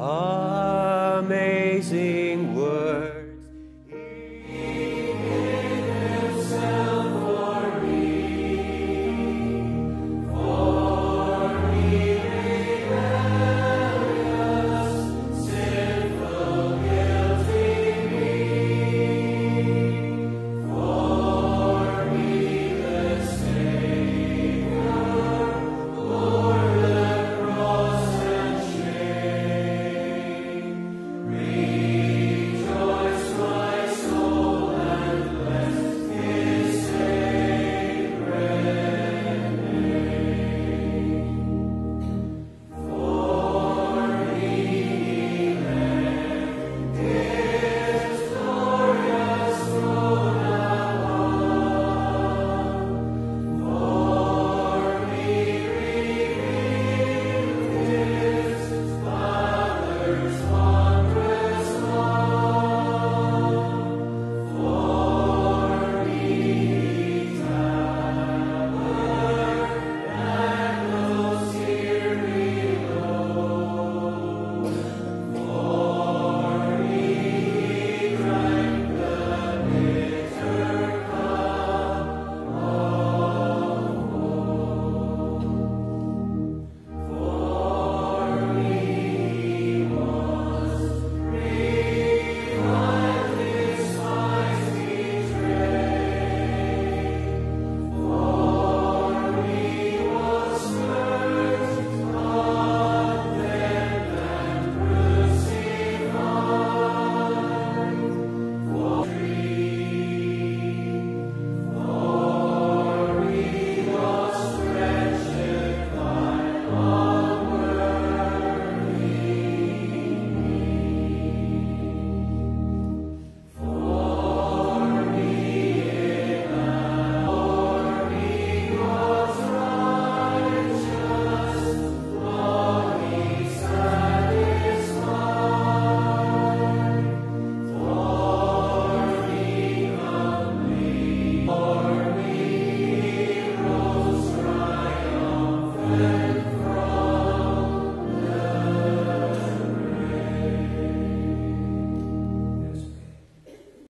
Amazing.